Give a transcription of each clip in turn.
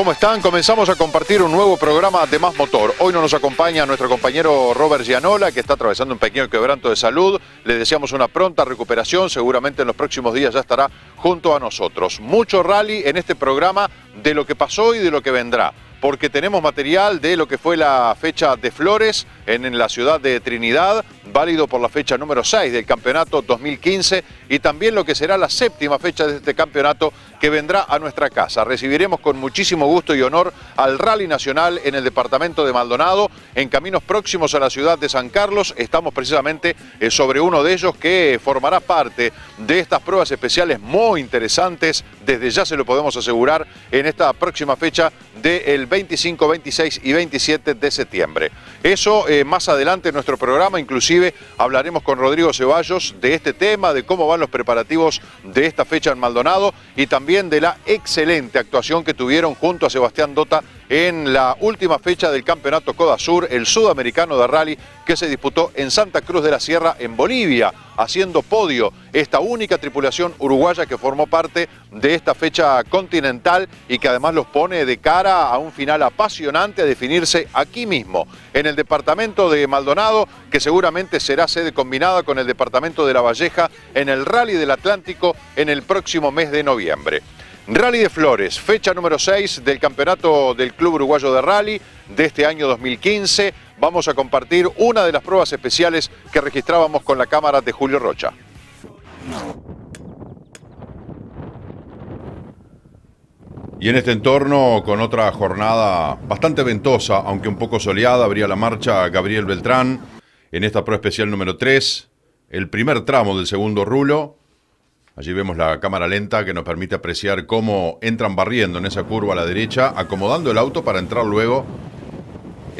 ¿cómo están? Comenzamos a compartir un nuevo programa de Más Motor. Hoy no nos acompaña nuestro compañero Robert Gianola, que está atravesando un pequeño quebranto de salud. Le deseamos una pronta recuperación, seguramente en los próximos días ya estará junto a nosotros. Mucho rally en este programa de lo que pasó y de lo que vendrá porque tenemos material de lo que fue la fecha de Flores en, la ciudad de Trinidad, válido por la fecha número 6 del campeonato 2015 y también lo que será la séptima fecha de este campeonato que vendrá a nuestra casa. Recibiremos con muchísimo gusto y honor al Rally Nacional en el departamento de Maldonado, en caminos próximos a la ciudad de San Carlos. Estamos precisamente eh, sobre uno de ellos que formará parte de estas pruebas especiales muy interesantes, desde ya se lo podemos asegurar, en esta próxima fecha del 25, 26 y 27 de septiembre. Eso eh, más adelante en nuestro programa, inclusive hablaremos con Rodrigo Ceballos de este tema, de cómo van los preparativos de esta fecha en Maldonado y también de la excelente actuación que tuvieron junto a Sebastián Dota en la última fecha del Campeonato Coda Sur, el sudamericano de rally que se disputó en Santa Cruz de la Sierra, en Bolivia, haciendo podio esta única tripulación uruguaya que formó parte de esta fecha continental y que además los pone de cara a un final apasionante a definirse aquí mismo, en el departamento de Maldonado, que seguramente será sede combinada con el departamento de La Valleja en el Rally del Atlántico en el próximo mes de noviembre. Rally de Flores, fecha número 6 del campeonato del Club Uruguayo de Rally de este año 2015. Vamos a compartir una de las pruebas especiales que registrábamos con la cámara de Julio Rocha. Y en este entorno, con otra jornada bastante ventosa, aunque un poco soleada, abría la marcha Gabriel Beltrán en esta prueba especial número 3, el primer tramo del segundo rulo. Allí vemos la cámara lenta que nos permite apreciar cómo entran barriendo en esa curva a la derecha, acomodando el auto para entrar luego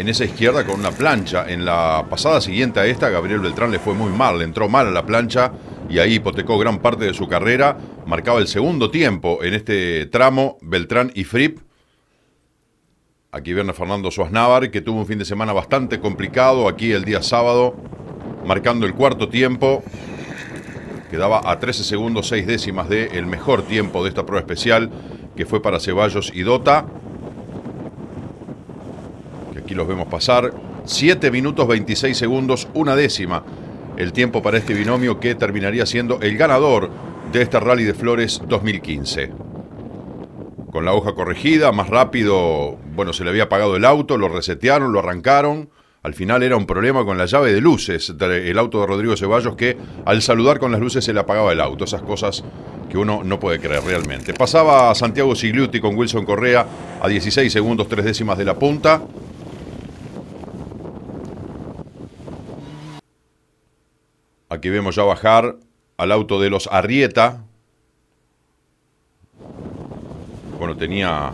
en esa izquierda con una plancha. En la pasada siguiente a esta, Gabriel Beltrán le fue muy mal, le entró mal a la plancha y ahí hipotecó gran parte de su carrera. Marcaba el segundo tiempo en este tramo, Beltrán y Fripp. Aquí viene Fernando Suaznávar, que tuvo un fin de semana bastante complicado aquí el día sábado, marcando el cuarto tiempo Quedaba a 13 segundos 6 décimas del el mejor tiempo de esta prueba especial, que fue para Ceballos y Dota. Aquí los vemos pasar. 7 minutos 26 segundos, una décima. El tiempo para este binomio que terminaría siendo el ganador de esta Rally de Flores 2015. Con la hoja corregida, más rápido, bueno, se le había apagado el auto, lo resetearon, lo arrancaron al final era un problema con la llave de luces del auto de Rodrigo Ceballos que al saludar con las luces se le apagaba el auto. Esas cosas que uno no puede creer realmente. Pasaba Santiago Sigliuti con Wilson Correa a 16 segundos, tres décimas de la punta. Aquí vemos ya bajar al auto de los Arrieta. Bueno, tenía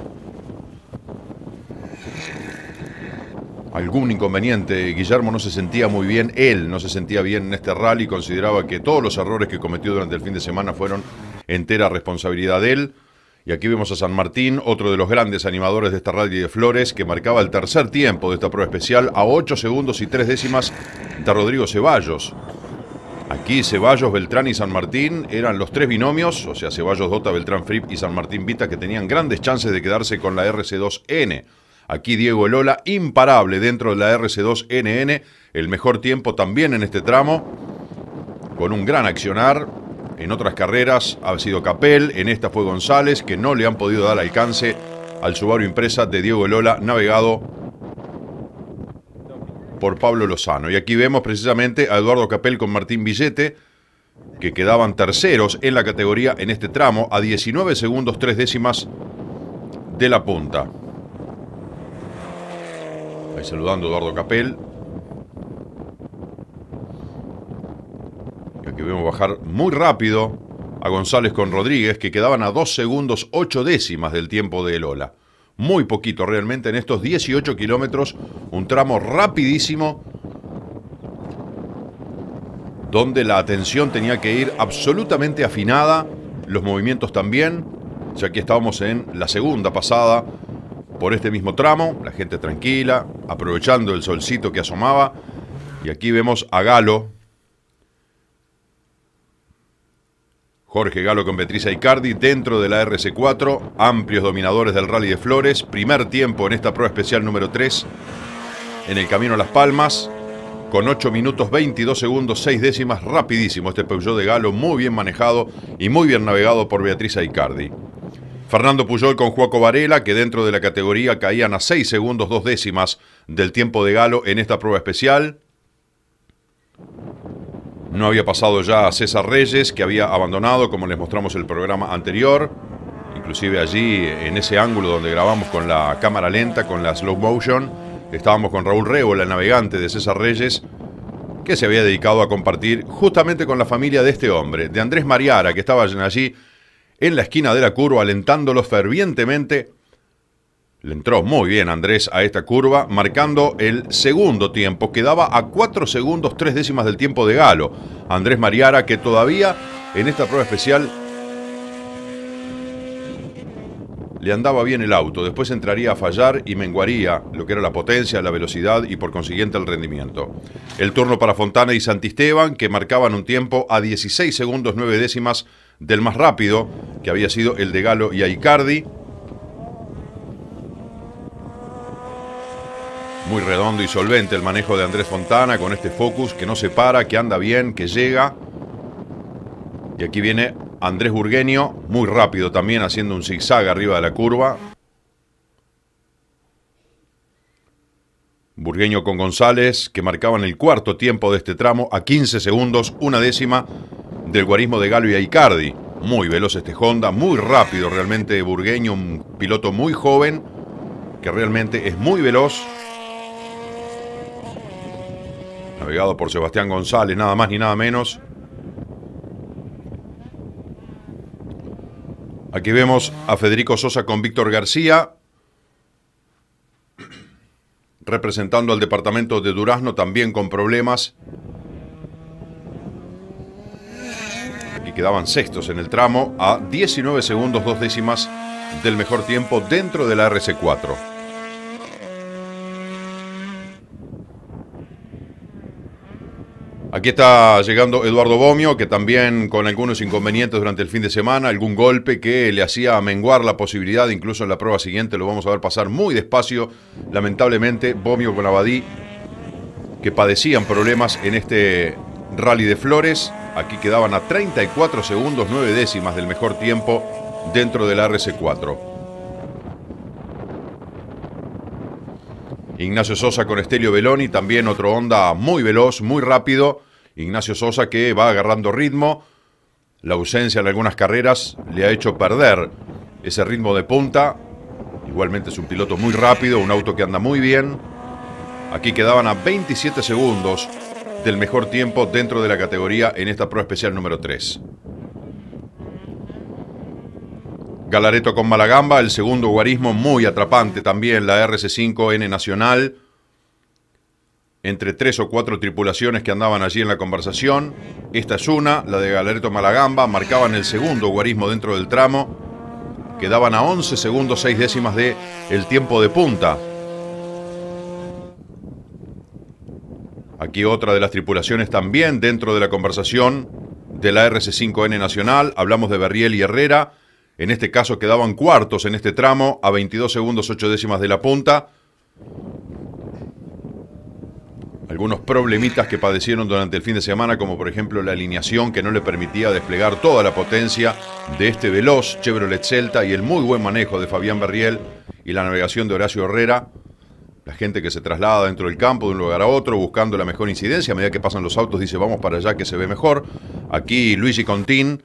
algún inconveniente. Guillermo no se sentía muy bien, él no se sentía bien en este rally, consideraba que todos los errores que cometió durante el fin de semana fueron entera responsabilidad de él. Y aquí vemos a San Martín, otro de los grandes animadores de esta rally de Flores, que marcaba el tercer tiempo de esta prueba especial a 8 segundos y 3 décimas de Rodrigo Ceballos. Aquí Ceballos, Beltrán y San Martín eran los tres binomios, o sea, Ceballos, Dota, Beltrán, Fripp y San Martín Vita, que tenían grandes chances de quedarse con la RC2N. Aquí Diego Lola, imparable dentro de la RC2NN, el mejor tiempo también en este tramo, con un gran accionar. En otras carreras ha sido Capel, en esta fue González, que no le han podido dar alcance al Subaru Impresa de Diego Lola, navegado por Pablo Lozano. Y aquí vemos precisamente a Eduardo Capel con Martín Villete, que quedaban terceros en la categoría en este tramo, a 19 segundos 3 décimas de la punta. Ahí saludando a Eduardo Capel. Y aquí vemos bajar muy rápido a González con Rodríguez, que quedaban a 2 segundos 8 décimas del tiempo de Lola. Muy poquito realmente en estos 18 kilómetros, un tramo rapidísimo, donde la atención tenía que ir absolutamente afinada, los movimientos también, ya que estábamos en la segunda pasada por este mismo tramo, la gente tranquila, aprovechando el solcito que asomaba. Y aquí vemos a Galo, Jorge Galo con Beatriz Icardi dentro de la RC4, amplios dominadores del Rally de Flores, primer tiempo en esta prueba especial número 3, en el camino a Las Palmas, con 8 minutos 22 segundos 6 décimas, rapidísimo este Peugeot de Galo, muy bien manejado y muy bien navegado por Beatriz Icardi. Fernando Puyol con Juaco Varela, que dentro de la categoría caían a 6 segundos 2 décimas del tiempo de Galo en esta prueba especial. No había pasado ya a César Reyes, que había abandonado, como les mostramos el programa anterior. Inclusive allí, en ese ángulo donde grabamos con la cámara lenta, con la slow motion, estábamos con Raúl Rego, el navegante de César Reyes, que se había dedicado a compartir justamente con la familia de este hombre, de Andrés Mariara, que estaba allí en la esquina de la curva, alentándolos fervientemente. Le entró muy bien Andrés a esta curva, marcando el segundo tiempo. Quedaba a 4 segundos 3 décimas del tiempo de Galo. Andrés Mariara, que todavía en esta prueba especial le andaba bien el auto. Después entraría a fallar y menguaría lo que era la potencia, la velocidad y por consiguiente el rendimiento. El turno para Fontana y Santisteban, que marcaban un tiempo a 16 segundos 9 décimas del más rápido, que había sido el de Galo y Aicardi. Muy redondo y solvente el manejo de Andrés Fontana con este Focus que no se para, que anda bien, que llega. Y aquí viene Andrés Burgueño, muy rápido también, haciendo un zigzag arriba de la curva. Burgueño con González, que marcaban el cuarto tiempo de este tramo a 15 segundos, una décima del guarismo de Galo y Aicardi. Muy veloz este Honda, muy rápido realmente Burgueño, un piloto muy joven, que realmente es muy veloz. Navegado por Sebastián González, nada más ni nada menos. Aquí vemos a Federico Sosa con Víctor García, representando al departamento de Durazno, también con problemas. quedaban sextos en el tramo a 19 segundos dos décimas del mejor tiempo dentro de la RC4. Aquí está llegando Eduardo Bomio, que también con algunos inconvenientes durante el fin de semana, algún golpe que le hacía menguar la posibilidad, incluso en la prueba siguiente lo vamos a ver pasar muy despacio. Lamentablemente, Bomio con Abadí, que padecían problemas en este rally de Flores. Aquí quedaban a 34 segundos 9 décimas del mejor tiempo dentro del RC4. Ignacio Sosa con Estelio Beloni, también otro Honda muy veloz, muy rápido. Ignacio Sosa que va agarrando ritmo. La ausencia en algunas carreras le ha hecho perder ese ritmo de punta. Igualmente es un piloto muy rápido, un auto que anda muy bien. Aquí quedaban a 27 segundos del mejor tiempo dentro de la categoría en esta prueba especial número 3. Galareto con Malagamba, el segundo guarismo muy atrapante también, la RC5N Nacional, entre tres o cuatro tripulaciones que andaban allí en la conversación. Esta es una, la de Galareto Malagamba, marcaban el segundo guarismo dentro del tramo, quedaban a 11 segundos 6 décimas de el tiempo de punta Aquí otra de las tripulaciones también dentro de la conversación de la RC5N Nacional. Hablamos de Berriel y Herrera. En este caso quedaban cuartos en este tramo a 22 segundos 8 décimas de la punta. Algunos problemitas que padecieron durante el fin de semana, como por ejemplo la alineación que no le permitía desplegar toda la potencia de este veloz Chevrolet Celta y el muy buen manejo de Fabián Berriel y la navegación de Horacio Herrera la gente que se traslada dentro del campo de un lugar a otro buscando la mejor incidencia. A medida que pasan los autos dice vamos para allá que se ve mejor. Aquí Luigi Contín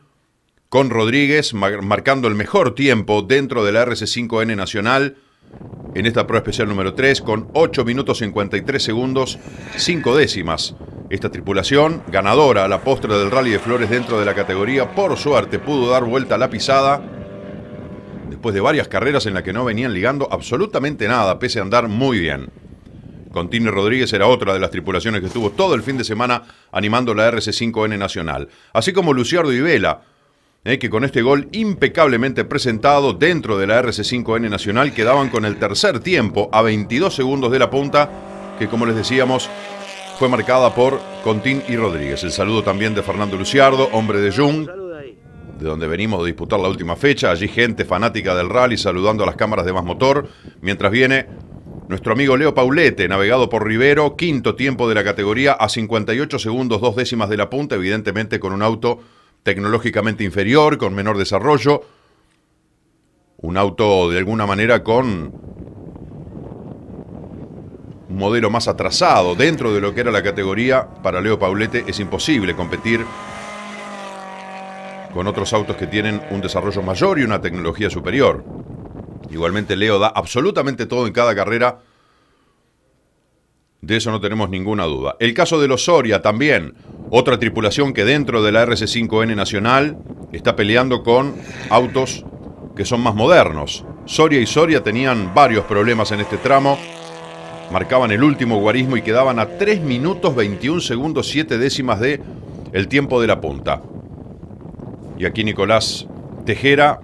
con Rodríguez marcando el mejor tiempo dentro de la RC5N Nacional en esta prueba especial número 3 con 8 minutos 53 segundos 5 décimas. Esta tripulación, ganadora a la postre del Rally de Flores dentro de la categoría, por suerte pudo dar vuelta a la pisada después de varias carreras en las que no venían ligando absolutamente nada, pese a andar muy bien. Contini Rodríguez era otra de las tripulaciones que estuvo todo el fin de semana animando la RC5N Nacional, así como Luciardo y Vela, eh, que con este gol impecablemente presentado dentro de la RC5N Nacional quedaban con el tercer tiempo a 22 segundos de la punta, que como les decíamos fue marcada por Contín y Rodríguez. El saludo también de Fernando Luciardo, hombre de Jung de donde venimos de disputar la última fecha. Allí gente fanática del rally saludando a las cámaras de Más Motor. Mientras viene nuestro amigo Leo Paulete, navegado por Rivero, quinto tiempo de la categoría a 58 segundos, dos décimas de la punta, evidentemente con un auto tecnológicamente inferior, con menor desarrollo. Un auto de alguna manera con un modelo más atrasado dentro de lo que era la categoría. Para Leo Paulete es imposible competir con otros autos que tienen un desarrollo mayor y una tecnología superior. Igualmente Leo da absolutamente todo en cada carrera. De eso no tenemos ninguna duda. El caso de los Soria también. Otra tripulación que dentro de la RC5N Nacional está peleando con autos que son más modernos. Soria y Soria tenían varios problemas en este tramo. Marcaban el último guarismo y quedaban a 3 minutos 21 segundos 7 décimas de el tiempo de la punta. Y aquí Nicolás Tejera.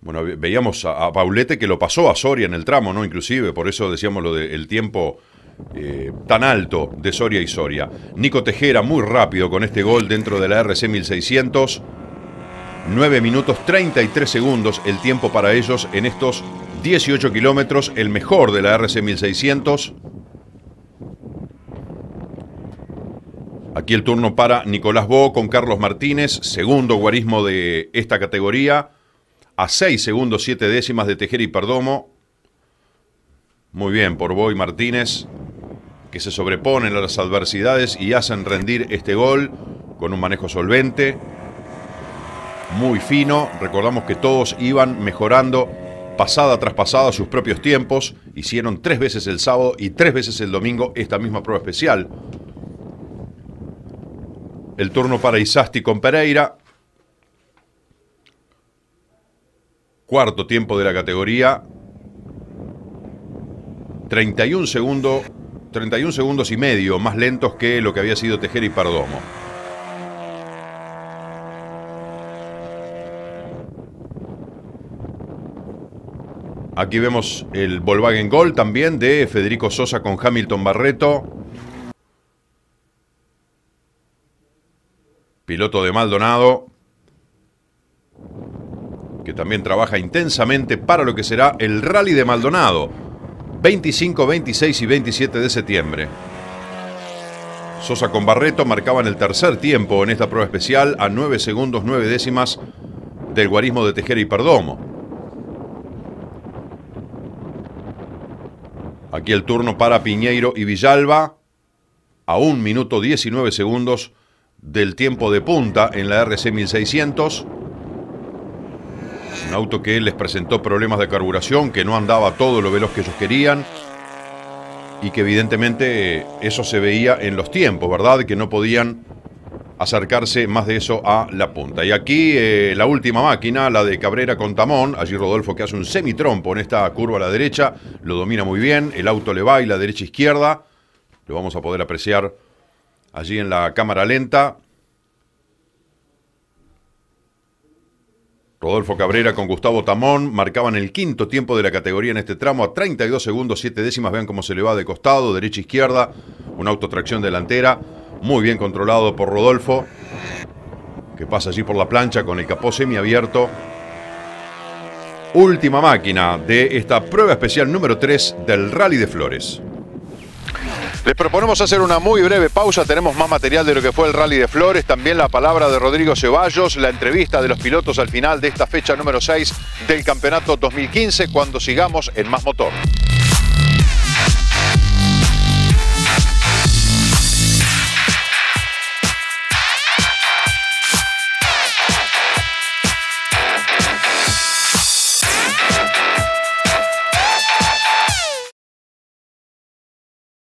Bueno, veíamos a, Paulete que lo pasó a Soria en el tramo, ¿no? Inclusive, por eso decíamos lo del tiempo eh, tan alto de Soria y Soria. Nico Tejera muy rápido con este gol dentro de la RC 1600. 9 minutos 33 segundos el tiempo para ellos en estos 18 kilómetros, el mejor de la RC 1600. Aquí el turno para Nicolás Bo con Carlos Martínez, segundo guarismo de esta categoría, a 6 segundos 7 décimas de Tejera y Perdomo. Muy bien por Bo y Martínez, que se sobreponen a las adversidades y hacen rendir este gol con un manejo solvente, muy fino. Recordamos que todos iban mejorando pasada tras pasada sus propios tiempos. Hicieron tres veces el sábado y tres veces el domingo esta misma prueba especial. El turno para Isasti con Pereira. Cuarto tiempo de la categoría. 31 segundos, 31 segundos y medio más lentos que lo que había sido Tejera y Pardomo. Aquí vemos el Volkswagen Gol también de Federico Sosa con Hamilton Barreto. piloto de Maldonado, que también trabaja intensamente para lo que será el Rally de Maldonado, 25, 26 y 27 de septiembre. Sosa con Barreto marcaban el tercer tiempo en esta prueba especial a 9 segundos 9 décimas del guarismo de Tejera y Perdomo. Aquí el turno para Piñeiro y Villalba a 1 minuto 19 segundos del tiempo de punta en la RC 1600. Un auto que les presentó problemas de carburación, que no andaba todo lo veloz que ellos querían y que evidentemente eso se veía en los tiempos, ¿verdad? Que no podían acercarse más de eso a la punta. Y aquí eh, la última máquina, la de Cabrera con Tamón, allí Rodolfo que hace un semitrompo en esta curva a la derecha, lo domina muy bien, el auto le va y la derecha izquierda, lo vamos a poder apreciar allí en la cámara lenta. Rodolfo Cabrera con Gustavo Tamón marcaban el quinto tiempo de la categoría en este tramo a 32 segundos, 7 décimas. Vean cómo se le va de costado, derecha, izquierda. Una autotracción delantera, muy bien controlado por Rodolfo, que pasa allí por la plancha con el capó semiabierto. Última máquina de esta prueba especial número 3 del Rally de Flores. Les proponemos hacer una muy breve pausa. Tenemos más material de lo que fue el Rally de Flores, también la palabra de Rodrigo Ceballos, la entrevista de los pilotos al final de esta fecha número 6 del campeonato 2015, cuando sigamos en Más Motor.